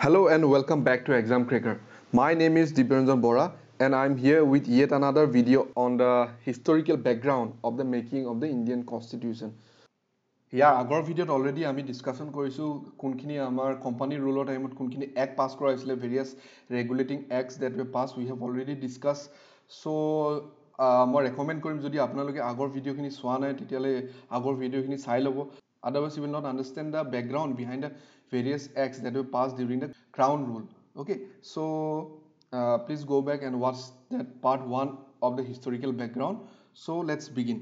Hello and welcome back to Exam Cracker. My name is Dibyaranjan Bora and I'm here with yet another video on the historical background of the making of the Indian Constitution. ইয়াৰ আগৰ ভিডিঅ'ত already আমি discussion কৰিছোঁ কোনখিনি আমাৰ company ৰুলৰ টাইমত কোনখিনি act pass কৰা হৈছিলে various regulating acts that we pass we have already discuss so' মই ৰেকমেণ্ড কৰিম যদি আপোনালোকে আগৰ ভিডিঅ'খিনি চোৱা নাই তেতিয়াহ'লে আগৰ ভিডিঅ'খিনি চাই ল'ব otherwise you will not understand the background behind the various acts that were passed during the crown rule okay so' please go' back and ৱাটছ that part one of the historical background so' let's begin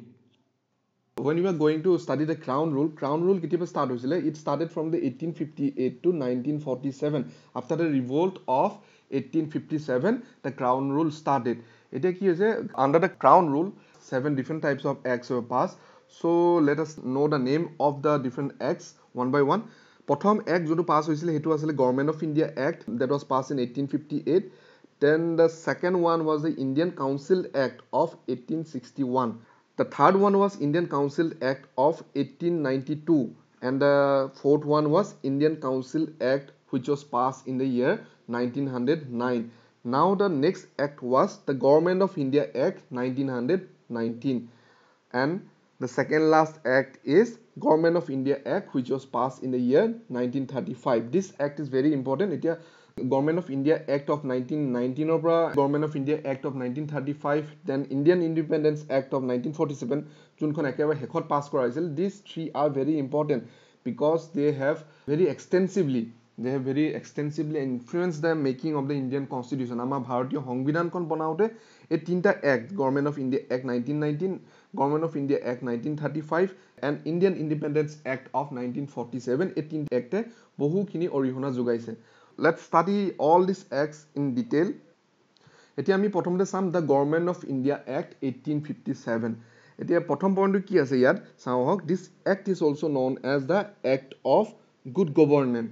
when you are going to study the crown rule crown rule কেতিয়াবা start হৈছিলে it started from the 1858 to 1947 after the revolt of 1857 the crown rule started এতিয়া কি হৈছে under the crown rule seven different types of acts were passed so let us know the name of the different acts one by one প্ৰথম act যোনটো পাছ হৈছিলে সেইটো আছিলে government of India act that was passed in eighteen fifty eight then the second one was the Indian council act of eighteen sixty one The third one was Indian Council Act of 1892 and the fourth one was Indian Council Act which was passed in the year 1909. Now the next act was the Government of India Act 1919 and the second last act is Government of India Act which was passed in the year 1935. This act is very important. It thirty five then Indian independence act of nineteen forty seven যোনখন একেবাৰে শেষত pass কৰা হৈছিল this three are very important because they have very extensively they have very extensively influence the making of the Indian constitution আমাৰ ভাৰতীয় সংবিধানখন বনাওঁতে এই তিনিটা act government of India act nineteen nineteen government of India act nineteen thirty five and Indian independence act of nineteen forty seven এই তিনিটা এক্টে বহুখিনি অৰিহণা যোগাইছে। Let study all this acts in detail এতিয়া আমি প্ৰথমতে চাম the government of India act eighteen fifty seven এতিয়া প্ৰথম পইণ্টটো কি আছে ইয়াত? চাওঁ আহক। This act is also' known as the act of good government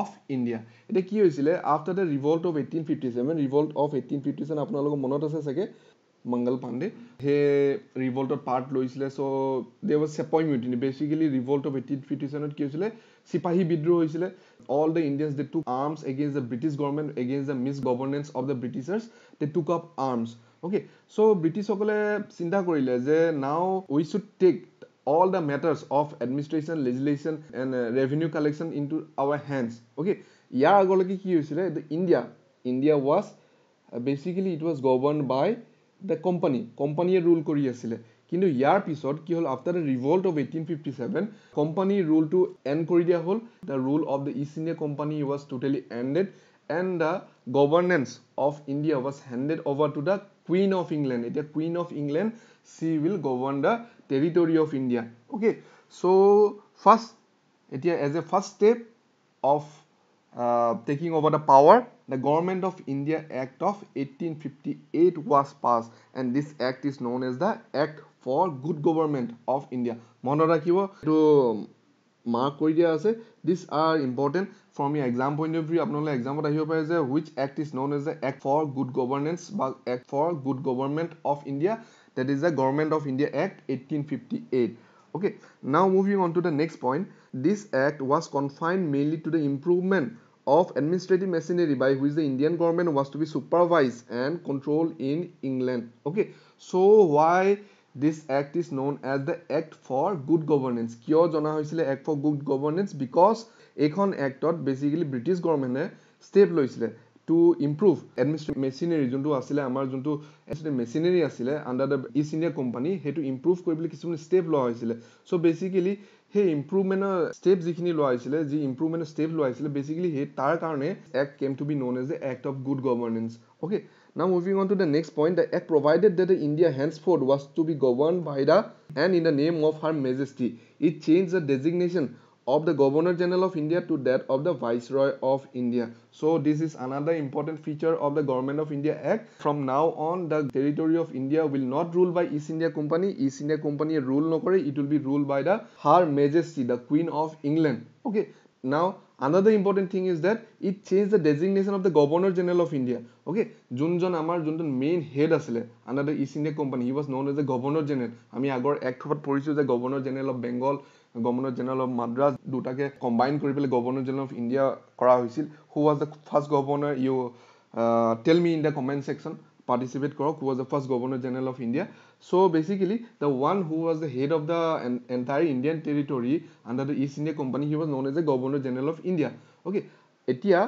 of India এতিয়া কি হৈছিলে? After the revolt of eighteen fifty seven revolt of eighteen fifty seven আপোনালোকৰ মনত আছে চাগে? মংগল পাণ্ডে। সেই ৰিভল্টত পাৰ্ট লৈছিলে so' they was sepoy mutiny basically revolt of eighteen fifty চেভেনত কি হৈছিলে? চিপাহী বিদ্ৰোহ হৈছিলে। All the Indians they took arms against the British government against the misgovernance of the Britishers they took up arms okay so' ব্ৰিটিছসকলে চিন্তা কৰিলে যে now we should take all the matters of administration legislation and revenue collection into our hands okay ইয়াৰ আগলৈকে কি হৈছিলে? The India India was basically it was govern by the company কোম্পানীয়ে rule কৰি আছিলে। কিন্তু ইয়াৰ পিছত কি হ'ল after the revolt of eighteen fifty seven company ৰুলটো end কৰি দিয়া হ'ল। The rule of the East India Company was totally ended and the governance of India was handed over to the Queen of England এতিয়া Queen of England she will govern the territory of India okay so' first এতিয়া as a first step of taking over the power the government of india act of 1858 was passed and this act is known as the act for good government of india ৰাখিব এইটো mark কৰি দিয়া আছে this are important from year exam point of view আপোনালোকে এক্সামত আহিব পাৰে যে which act is known as the act for good governance বা act for good government of India that is the government of India act eighteen fifty eight okay now moving on to the next point this act was confined mainly to the improvement of administrative machinery by which the indian government was to be supervised and controlled in england okay so why this act is known as the act for good governance কিয় জনা হৈছিলে act for good governance because এইখন এক্টত basically British গভৰ্ণমেণ্টে step লৈছিলে to improve administrative machinery যোনটো আছিলে আমাৰ যোনটো মেচিনেৰী আছিলে under the East India Company সেইটো ইম্প্ৰুভ কৰিবলৈ কিছুমান ষ্টেপ লোৱা হৈছিলে চ' বেচিকেলি সেই ইম্প্ৰুভমেণ্টৰ ষ্টেপ যিখিনি লোৱা হৈছিলে যি ইম্প্ৰুভমেণ্টৰ ষ্টেপ লোৱা হৈছিলে বেচিকেলি সেই তাৰ কাৰণে act came to be known as the act of good governance okay moving on to the next point, the act provided that the India henceforth was to be governed by the and in the name of Her Majesty. It changed the designation of the Governor General of India to that of the Viceroy of India. So this is another important feature of the Government of India Act. From now on, the territory of India will not rule by East India Company. East India Company rule no kore. It will be ruled by the Her Majesty, the Queen of England. Okay. Now another important thing is that it changed the designation of the Governor General of India. Okay. যোনজন আমাৰ যোনজন main head আছিলে under the East India Company he was known as a governor general আমি আগৰ act খবত পঢ়িছোঁ যে governor general of Bengal governor general of Madras দুটাকে কম্বাইন কৰি পেলাই গভৰ্ণৰ জেনেৰেল অফ ইণ্ডিয়া কৰা হৈছিল। Who was the first governor you tell me in the comment section participate কৰক। Who was the first governor general of India so' basically the one who was the head of the entire Indian territory under the East India Company he was known as a governor general of India okay এতিয়া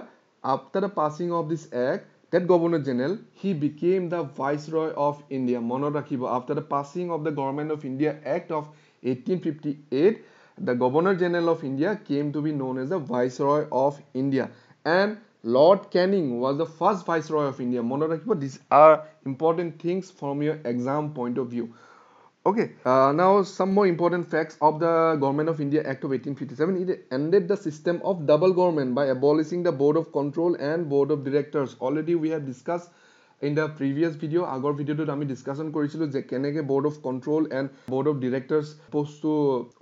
after the passing of this act that governor general he became the viceroy of India মনত ৰাখিব after the passing of the government of India act of 1858 the governor general of India came to be known as the viceroy of India and Lord Canning was the first viceroy of India. These are important things from your exam point of view. Okay, uh, now some more important facts of the Government of India Act of 1857. It ended the system of double government by abolishing the Board of Control and Board of Directors. Already we have discussed in the previous video আগৰ ভিডিঅ'টোত আমি discussion কৰিছিলোঁ যে কেনেকৈ board of control and board of directors পষ্টটো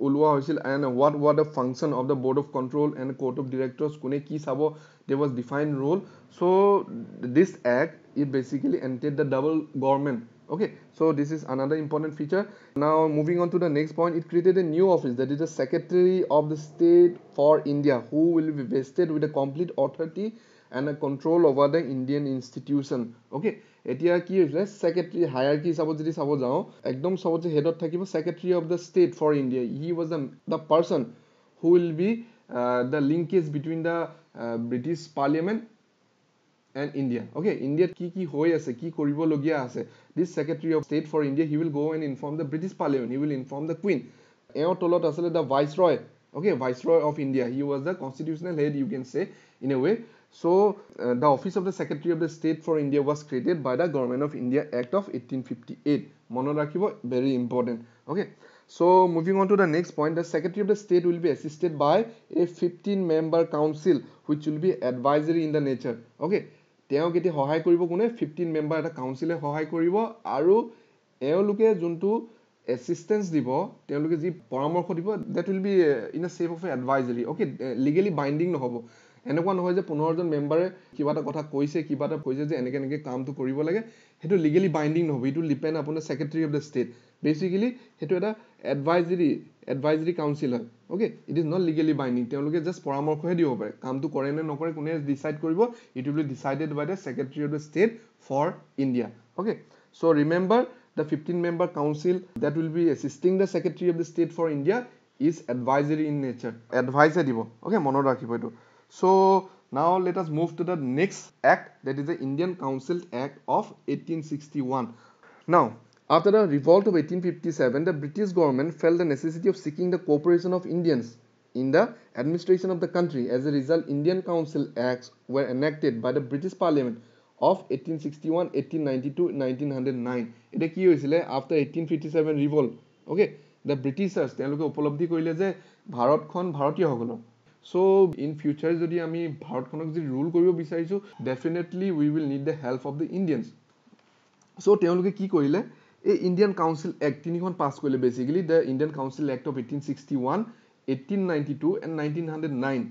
ওলোৱা হৈছিল and what were the function of the board of control and court of directors কোনে কি চাব they was define role so' this act it basically ended the double government okay so this is another important feature now moving on to the next point it created a new office that is the secretary of the state for india who will be vested with a complete authority a control over the Indian institution. Okay, এতিয়া কি হৈছে? Secretary higher কি হিচাপত যদি চাব যাওঁ একদম চবতছে হেডত থাকিব secretary of the state for India he was the the person who will be the linkage between the British parliament and India okay ইণ্ডিয়াত কি কি হৈ আছে? কি কৰিবলগীয়া আছে? This secretary of state for India he will go' and inform the British parliament he will inform the queen এওঁৰ তলত আছিলে the viceroy okay viceroy of India he was the constitutional head you can say in a way So uh, the office of the Secretary of the State for India was created by the Government of India Act of 1858. Monorakhibo very important. Okay. So moving on to the next point, the Secretary of the State will be assisted by a 15 member council which will be advisory in the nature. Okay. তেওঁ কেতিয়া সহায় কৰিব কোনে fifteen member এটা কাউন্সিলে সহায় কৰিব আৰু এওঁলোকে যোনটো এছিষ্টেঞ্চ দিব তেওঁলোকে যি পৰামৰ্শ দিব that will be in a shape of advisory okay legally binding নহ'ব এনেকুৱা নহয় যে পোন্ধৰজন মেম্বাৰে কিবা এটা কথা কৈছে কিবা এটা কৈছে যে এনেকৈ এনেকৈ কামটো কৰিব লাগে। সেইটো লিগেলি বাইণ্ডিং নহ'ব ইট উইল ডিপেণ্ড আপোনাৰ secretary of the state basically সেইটো এটা এডভাইজৰী এডভাইজৰী কাউঞ্চিল হয়। Okay it is not legally binding তেওঁলোকে জাষ্ট পৰামৰ্শহে দিব পাৰে কামটো কৰে নে নকৰে কোনে ডিচাইড কৰিব। It will be decided by the secretary of the state for India okay so' remember the fifteen member council that will be assisting the secretary of the state for India is advisory in nature এডভাইজে দিব। Okay মনত ৰাখিব এইটো। So now let us move to the next act that is the Indian Council Act of 1861. Now after the revolt of 1857 the British government felt the necessity of seeking the cooperation of Indians in the administration of the country. As a result Indian Council Acts were enacted by the British Parliament of 1861, 1892, 1909. এটা কি হৈছিলে after 1857 revolt okay the Britishers তেওঁলোকে উপলব্ধি কৰিলে যে ভাৰতখন ভাৰতীয়সকলৰ চ' in future যদি আমি ভাৰতখনক যদি ৰুল কৰিব বিচাৰিছোঁ definitely we will need the help of the Indians so' তেওঁলোকে কি কৰিলে? এই ইণ্ডিয়ান কাউঞ্চিল এক্ট তিনিখন পাছ কৰিলে basically the Indian council act of eighteen sixty one eighteen ninety two and nineteen hundred nine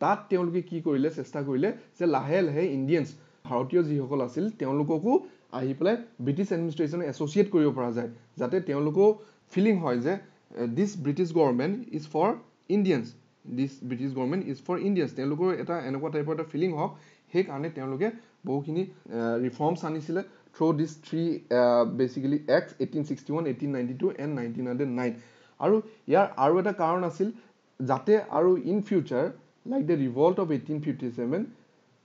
তাত তেওঁলোকে কি কৰিলে চেষ্টা কৰিলে যে লাহে লাহে ইণ্ডিয়ানছ ভাৰতীয় যিসকল আছিল তেওঁলোককো আহি পেলাই ব্ৰিটিছ এডমিনিষ্ট্ৰেশ্যনে এছ'চিয়েট কৰিব পৰা যায় যাতে তেওঁলোকেও ফিলিং হয় যে this British government is for Indians this British government is for Indians তেওঁলোকৰ এটা এনেকুৱা টাইপৰ এটা ফিলিং হওক সেইকাৰণে তেওঁলোকে বহুখিনি ৰিফৰ্মছ আনিছিলে through this three basically acts eighteen sixty one eighteen ninety two and nineteen hundred nine আৰু ইয়াৰ আৰু এটা কাৰণ আছিল যাতে আৰু in future like the revolt of eighteen fifty seven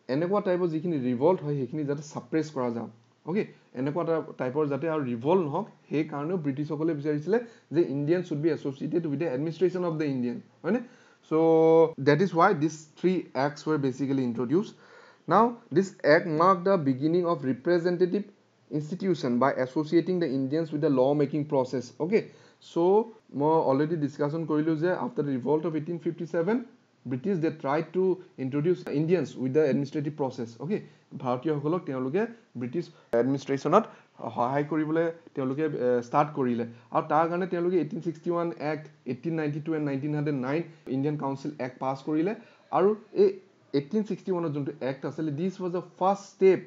এনেকুৱা টাইপৰ যিখিনি ৰিভল্ট হয় সেইখিনি যাতে ছাপ্ৰেছ কৰা যাওক। অ'কে এনেকুৱা এটা টাইপৰ যাতে আৰু ৰিভল্ভ নহওক সেইকাৰণেও ব্ৰিটিছসকলে বিচাৰিছিলে যে Indian should be associated with the administration of the Indian হয়নে? So that is why these three acts were basically introduced. Now this act marked the beginning of representative institution by associating the Indians with the lawmaking process. Okay, so more already discussion korilu je after the revolt of 1857 British they tried to introduce Indians with the administrative process. Okay, ভাৰতীয়সকলক তেওঁলোকে British এডমিনিষ্ট্ৰেশ্যনত সহায় কৰিবলৈ তেওঁলোকে start কৰিলে। আৰু তাৰ কাৰণে তেওঁলোকে eighteen sixty one act eighteen ninety two and nineteen hundred nine Indian council act pass কৰিলে। আৰু এই এইটিন ছিক্সটি ওৱানত যোনটো এক্ট আছিলে this was the first step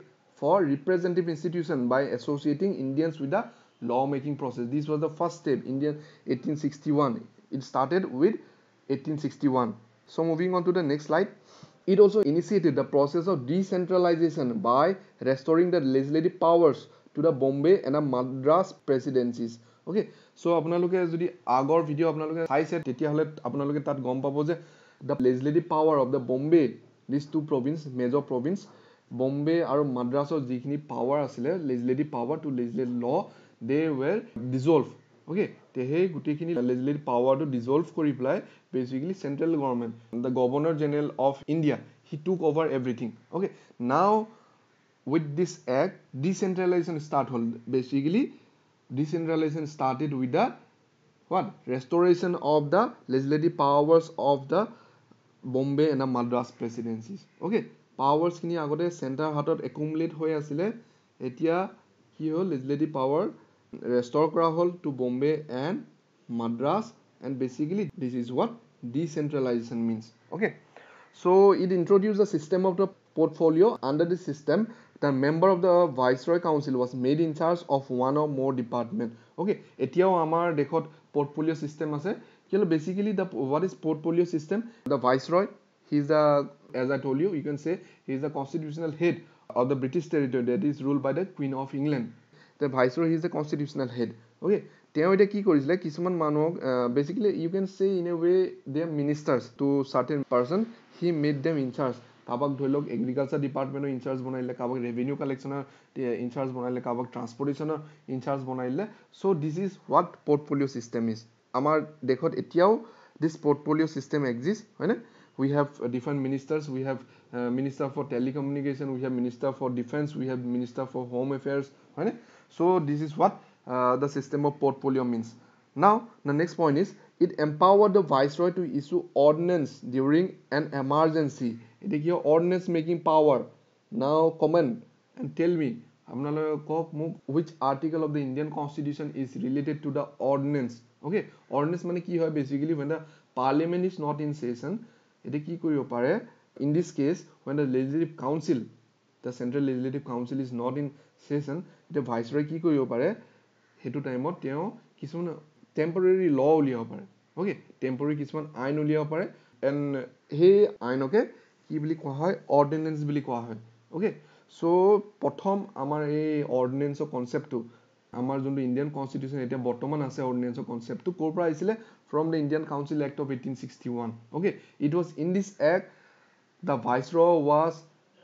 for representative institution by associating Indians with the law making process this was the first step Indian eighteen sixty one it started with 1861 so moving on to the next slide. It also initiated the process of decentralization by restoring the legislative powers to the bombay and the madras presidencies. Okay so আপোনালোকে যদি আগৰ video আপোনালোকে চাইছে তেতিয়াহ'লে আপোনালোকে তাত গম পাব যে the legislative power of the Bombay this two province major province Bombay আৰু মাদ্ৰাছৰ যিখিনি পাৱাৰ আছিলে লেজিসলেটিভ পাৱাৰ টু লেজিসলেট ল দে ৱেৰ ডিজল্ভ অ'কে সেই গোটেইখিনি লেজিসলেটিভ পাৱাৰটো ডিজল্ভ কৰি পেলাই basically central government the governor general of India he took over everything okay now with this act decentralization start হ'ল basically decentralization started with the what restoration of the legislative powers of the bombay and the madras presidencies okay powers খিনি আগতে centre হাতত accumulate হৈ আছিলে এতিয়া কি হ'ল legislative power restore কৰা হ'ল to bombay and madras and basically this is what decentralization means okay so it introduced the system of the portfolio under the system the member of the viceroy council was made in charge of one or more department okay এতিয়াও আমাৰ দেশত portfolio system আছে কিয়নো basically the what is portfolio system the viceroy he is the as i told you you can say he is the constitutional head of the british territory that is ruled by the queen of england the viceroy he is the constitutional head okay তেওঁ এতিয়া কি কৰিছিলে কিছুমান মানুহক basically you can say in a way they ministers to certain person he made them in charge কাৰোবাক ধৰি লওক agriculture ডিপাৰ্টমেণ্টৰ ইনচাৰ্জ বনাই দিলে কাৰোবাক ৰেভিনিউ কালেকশ্যনৰ ইনচাৰ্জ বনাই দিলে কাৰোবাক ট্ৰান্সপৰ্টেশ্যনৰ ইনচাৰ্জ বনাই দিলে so' this is what portfolio' system is আমাৰ দেশত এতিয়াও দিছ পৰ্টফলিঅ' ছিষ্টেম এক্সিষ্ট হয়নে? We have different ministers we have minister for telecommunication we have minister for defence we have minister for home affairs হয়নে? So' this is what the system of portfolio' means now the next point is it empower the viceroy to issue ordinance during an emergency কি ordinance making power now comment and tell me আপোনালোকে কওক মোক which article of the Indian constitution is related to the ordinance okay ordinance মানে কি হয়? Basically when the parliament is not in session এতিয়া কি কৰিব পাৰে? In this case when the legislative council the central legislative council is not in session এতিয়া viceroy কি কৰিব পাৰে? সেইটো টাইমত তেওঁ কিছুমান টেম্পৰেৰী ল উলিয়াব পাৰে। অ'কে টেম্পৰেৰী কিছুমান আইন উলিয়াব পাৰে। এণ্ড সেই আইনকে কি বুলি কোৱা হয়? অৰ্ডিনেঞ্চ বুলি কোৱা হয়। অ'কে চ' প্ৰথম আমাৰ এই অৰ্ডিনেঞ্চৰ কনচেপ্টটো আমাৰ যোনটো ইণ্ডিয়ান কনষ্টিটিউশ্যন এতিয়া বৰ্তমান আছে অৰ্ডিনেঞ্চৰ কনচেপ্টটো ক'ৰ পৰা আহিছিলে? From the Indian council act of eighteen sixty one okay it was in this act the viceroy was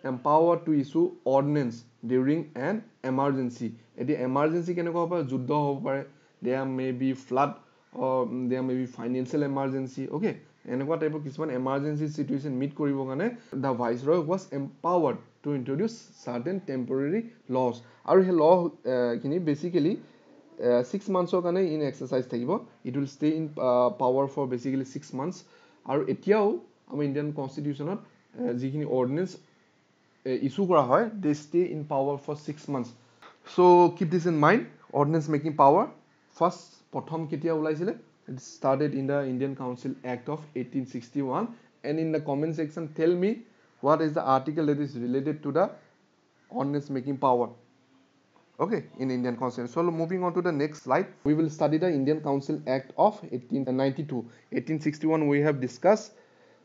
empower to issue ordinance during an emergency এতিয়া এমাৰ্জেঞ্চি কেনেকুৱা হ'ব পাৰে? যুদ্ধ হ'ব পাৰে। There may be flood there may be financial emergency okay এনেকুৱা টাইপৰ কিছুমান এমাৰ্জেঞ্চি চিটুৱেশ্যন মিট কৰিবৰ কাৰণে the viceroy was empowered to introduce certain temporary laws আৰু সেই লখিনি বেচিকেলি ছিক্স মান্থছৰ কাৰণে ইন এক্সাৰচাইজ থাকিব। It will stay in power for basically six months আৰু এতিয়াও আমাৰ ইণ্ডিয়ান কনষ্টিটিউশ্যনত যিখিনি অৰ্ডিনেঞ্চ ইছ্যু কৰা হয় they stay in power for six months so' keep this in mind ordinance making power first প্ৰথম কেতিয়া ওলাইছিলে? It started in the Indian Council Act of 1861 and in the comment section tell me what is the article that is related to the ordinance making power. Okay in Indian Council So moving on to the next slide. We will study the Indian Council Act of 1892 1861 we have discussed.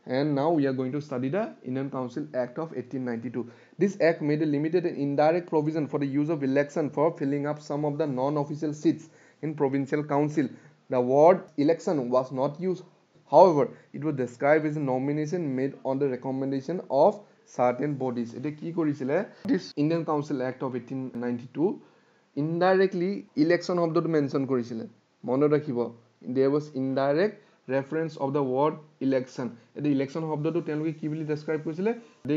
And now we are going to study the Indian Council Act of 1892. This act made a limited and indirect provision for the use of election for filling up some of the non-official seats in provincial council The word election was not used. However, it was described as a nomination made on the recommendation of certain bodies. Ninety two indirectly election শব্দটো mention কৰিছিলে। মনত ৰাখিব there was indirect reference of the word election এতিয়া election শব্দটো তেওঁলোকে কি বুলি describe কৰিছিলে? They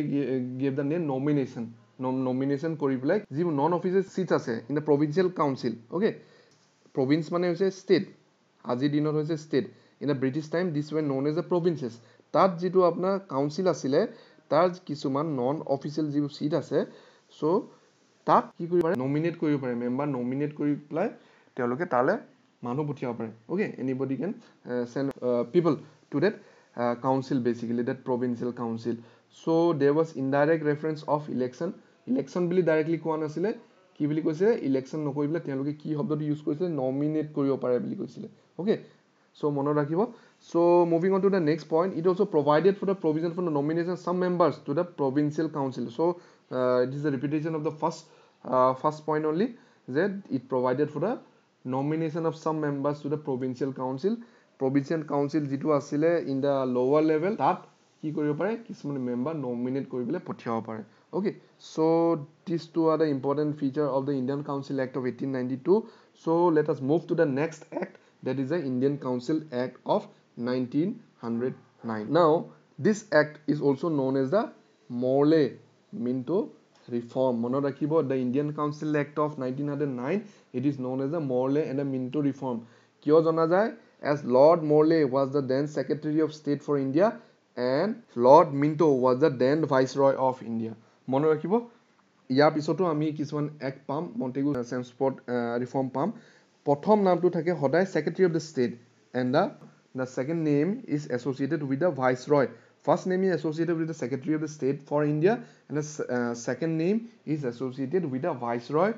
gave the name nomination nomination কৰি পেলাই যিবোৰ নন অফিচিয়েল চিটছ আছে in the provincial council okay province মানে হৈছে ষ্টেট আজিৰ দিনত হৈছে state in the British time this way known as a provinces তাত যিটো আপোনাৰ কাউঞ্চিল আছিলে তাৰ কিছুমান নন অফিচিয়েল যিবোৰ চিট আছে চ' তাত কি কৰিব পাৰে নমিনেট কৰিব পাৰে। মেম্বাৰ নমিনেট কৰি পেলাই তেওঁলোকে তালৈ মানুহ পঠিয়াব পাৰে। Okay anybody can send people to that council basically that provincial council so' they was indirect reference of election election বুলি ডাইৰেক্টলি কোৱা নাছিলে। কি বুলি কৈছিলে? ইলেকশ্যন নকৰি পেলাই তেওঁলোকে কি শব্দটো ইউজ কৰিছিলে? নমিনেট কৰিব পাৰে বুলি কৈছিলে। অ'কে চ' মনত ৰাখিব। So' moving on to the next point it also' provided for the provision for the nomination some members to the provincial council so' it is the repetition of the first first point only যে it provided for the nomination of some members to the provincial council provincial council যিটো আছিলে in the lower level তাত কি কৰিব পাৰে? কিছুমান member nominate কৰি পেলাই পঠিয়াব পাৰে। okay so these two are the important feature of the indian council act of 1892 so let us move to the next act that is the indian council act of 1909 now this act is also known as the morley minto reform মনত ৰাখিব the indian council act of 1909 it is known as the morley and the minto reform কিয় জনা যায় as lord morley was the then secretary of state for india and lord minto was the then viceroy of india মনত ৰাখিব। ইয়াৰ পিছতো আমি কিছুমান act পাম মণ্টেগু চেমস্পট reform পাম। প্ৰথম নামটো থাকে সদায় secretary of the state and the the second name is associated with the viceroy first name is associated with the secretary of the state for India and the second name is associated with the viceroy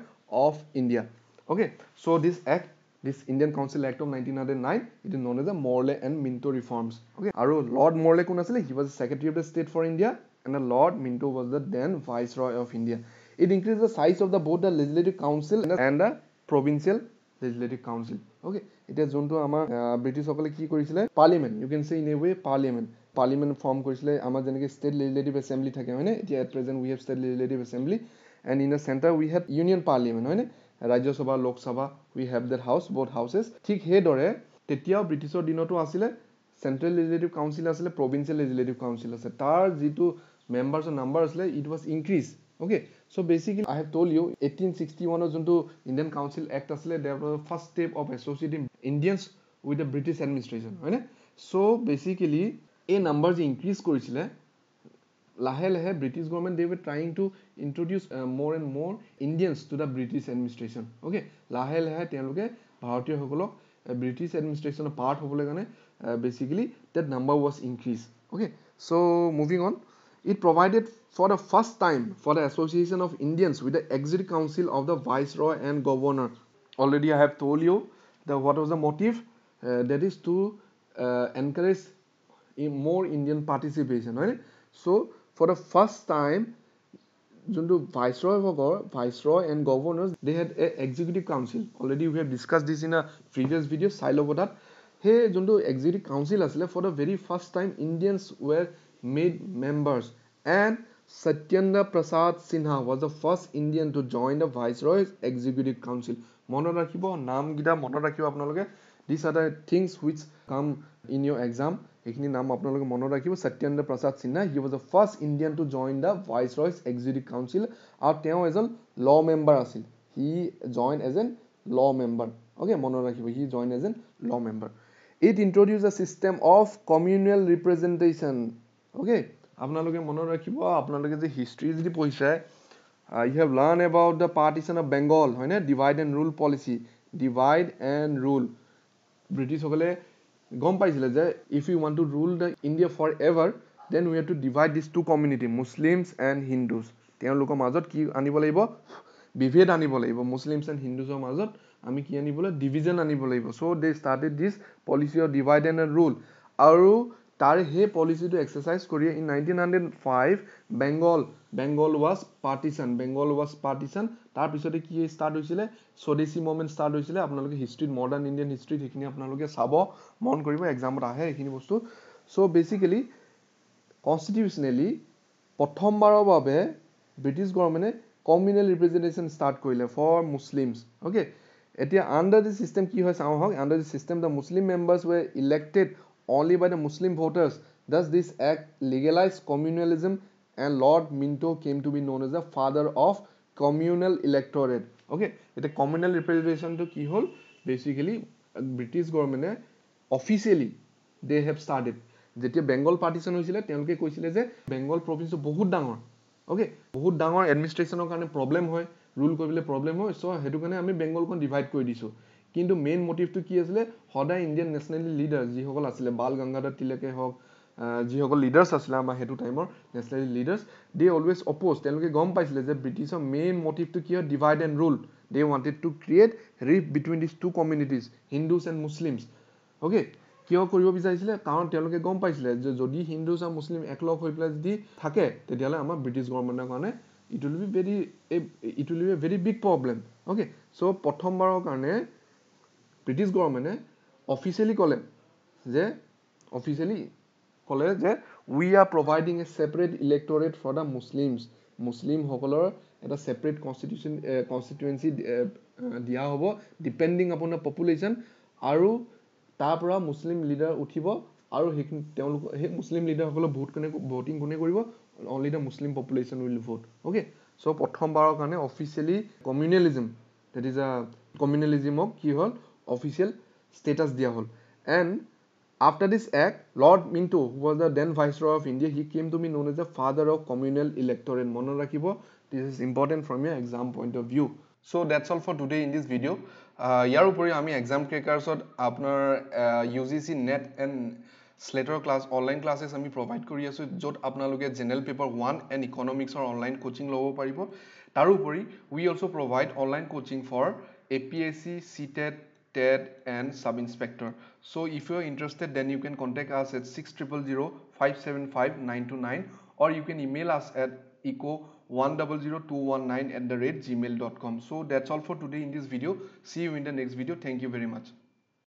of India okay so' this act this Indian Council Act of 1909 it is known as the Morley and Minto reforms. Okay আৰু Lord Morley কোন আছিলে? He was the secretary of the state for India. And the Lord Minto was the then viceroy of India. It increased the size of the both the legislative council and the provincial legislative council. Okay এতিয়া যোনটো আমাৰ ব্ৰিটিছসকলে কি কৰিছিলে? Parliament you can say in a way parliament parliament form কৰিছিলে আমাৰ যেনেকৈ state legislative assembly থাকে হয়নে? এতিয়া at present we have state legislative assembly and in the centre we have union parliament হয়নে? Rajya Sabha Lok Sabha we have that house both houses ঠিক সেইদৰে তেতিয়াও ব্ৰিটিছৰ দিনতো আছিলে চেণ্ট্ৰেল লেজিলেটিভ কাউঞ্চিল আছিলে প্ৰভিঞ্চিয়েল লেজিলেটিভ কাউঞ্চিল আছে তাৰ যিটো মেম্বাৰ্ছৰ নাম্বাৰ আছিলে it was increase okay so' basically I have tell you eighteen sixty ওৱানৰ যোনটো ইণ্ডিয়ান কাউঞ্চিল এক্ট আছিলে that was first step of associative Indians with the British administration হয়নে চ' বেচিকেলি এই নাম্বাৰ যে ইনক্ৰিজ কৰিছিলে লাহে লাহে British government they were trying to introduce more and more Indians to the British administration okay লাহে লাহে তেওঁলোকে ভাৰতীয়সকলক ব্ৰিটিছ এডমিনিষ্ট্ৰেশ্যনৰ পাৰ্ট হ'বলৈ কাৰণে basically that number was increase okay so' moving on it provided for the first time for the association of Indians with the executive council of the viceroy and governor already I have told you the what was the motive that is to encourage more Indian participation হয়নে so' for the first time যোনটো viceroy ভাগৰ viceroy and governor they had a executive council already we have discuss this in আ previous video চাই ল'ব তাত সেই যোনটো executive council আছিলে for the very first time Indians were made members and Satyendra Prasad Sinha was the first Indian to join the viceroy executive council মনত ৰাখিব নামকেইটা মনত ৰাখিব আপোনালোকে। These are the things which come in your exam এইখিনি নাম আপোনালোকে মনত ৰাখিব। Satyendra Prasad Sinha he was the first Indian to join the viceroy's executive council আৰু তেওঁ এজন ল মেম্বাৰ আছিল। He join as an law member okay মনত ৰাখিব he join as an law member it introduce the system of communal representation okay আপোনালোকে মনত ৰাখিব আপোনালোকে যে হিষ্ট্ৰী যদি পঢ়িছে you have learn about the partition of Bengal হয়নে divide and rule policy divide and rule ব্ৰিটিছসকলে গম পাইছিলে যে if you want to rule the India for ever then we have to divide this two community Muslims and Hindus তেওঁলোকৰ মাজত কি আনিব লাগিব? বিভেদ আনিব লাগিব মুছলিমছ এণ্ড হিন্দুজৰ মাজত আমি কি আনিব লাগিব ডিভিজন আনিব লাগিব। So' they started this policy of divide and rule আৰু তাৰ সেই পলিচিটো এক্সাৰচাইজ কৰি in nineteen hundred five Bengal Bengal was partition Bengal was partition তাৰপিছতে কি ষ্টাৰ্ট হৈছিলে? স্বদেশী মুভমেণ্ট ষ্টাৰ্ট হৈছিলে। আপোনালোকে হিষ্ট্ৰীত মডাৰ্ণ ইণ্ডিয়ান হিষ্ট্ৰীত সেইখিনি আপোনালোকে চাব মন কৰিব এক্সামত আহে এইখিনি বস্তু। চ' বেচিকেলি কনষ্টিটিউচনেলি প্ৰথমবাৰৰ বাবে ব্ৰিটিছ গভৰ্ণমেণ্টে কমিউনেল ৰিপ্ৰেজেণ্টেশ্যন ষ্টাৰ্ট কৰিলে ফৰ মুছলিমছ অ'কে এতিয়া আণ্ডাৰ দি চিষ্টেম কি হয় চাওঁ আহক under the system the Muslim members were elected only by the Muslim voters does this act legalise communalism and Lord Minto came to be known as the father of communal electorate okay এতিয়া communal ৰিপ্ৰেজেণ্টেশ্যনটো কি হ'ল? Basically British গভৰ্ণমেণ্টে officially they have started যেতিয়া Bengal partition হৈছিলে তেওঁলোকে কৈছিলে যে বেংগল প্ৰভিন্সটো বহুত ডাঙৰ। অ'কে বহুত ডাঙৰ এডমিনিষ্ট্ৰেশ্যনৰ কাৰণে প্ৰব্লেম হয়। ৰুল কৰিবলৈ প্ৰব্লেম হয় চ' সেইটো কাৰণে আমি বেংগলখন ডিভাইড কৰি দিছোঁ। কিন্তু মেইন মটিভটো কি আছিলে? সদায় ইণ্ডিয়ান নেশ্যনেলি লিডাৰ যিসকল আছিলে বাল গংগাধৰ তিলকে হওক যিসকল লিডাৰ্ছ আছিলে আমাৰ সেইটো টাইমৰ nationally leaders they always oppose তেওঁলোকে গম পাইছিলে যে ব্ৰিটিছৰ মেইন মটিভটো কি হয়? Divide and rule they wanted to create rift between this two communities Hindus and Muslims okay কিয় কৰিব বিচাৰিছিলে? কাৰণ তেওঁলোকে গম পাইছিলে যে যদি হিন্দুজ আৰু মুছলিম একলগ হৈ পেলাই যদি থাকে তেতিয়াহ'লে আমাৰ ব্ৰিটিছ গভৰ্ণমেণ্টৰ কাৰণে it will be very it will be a very big problem okay so' প্ৰথমবাৰৰ কাৰণে ব্ৰিটিছ গভৰ্ণমেণ্টে অফিচিয়েলি ক'লে যে অফিচিয়েলি ক'লে যে we are providing a separate electorate for the Muslims মুছলিমসকলৰ এটা ছেপাৰেট কনষ্টিটিউচন কনষ্টিটুৱেঞ্চি দিয়া হ'ব ডিপেণ্ডিং আপন দ্য পপুলেশ্যন আৰু তাৰ পৰা মুছলিম লিডাৰ উঠিব আৰু সেইখিনি তেওঁলোক সেই মুছলিম লিডাৰসকলৰ ভোট কোনে ভোটিং কোনে কৰিব? Only the Muslim population will vote okay so' প্ৰথমবাৰৰ কাৰণে অফিচিয়েলি কমিউনেলিজিম দেট ইজ আ কমিউনেলিজিমক কি হ'ল অফিচিয়েল ষ্টেটাছ দিয়া হ'ল and After this act, Lord Minto, who was the then Viceroy of India, he came to be known as the father of communal electorate. Mono rakhibo, this is important from your exam point of view. So that's all for today in this video. ইয়াৰ উপৰি আমি exam ক্ৰেকাৰ্ছত আপোনাৰ U G C NET and শ্লেটৰ class online classes আমি provide কৰি আছোঁ য'ত আপোনালোকে জেনেৰেল পেপাৰ ওৱান এণ্ড ইকনমিক্সৰ অনলাইন কোচিং ল'ব পাৰিব তাৰোপৰি we also' provide online coaching for A P S C C TET TED and sub-inspector. So if you're interested, then you can contact us at 600-575-929 or you can email us at eco100219 at the rate gmail.com. So that's all for today in this video. See you in the next video. Thank you very much.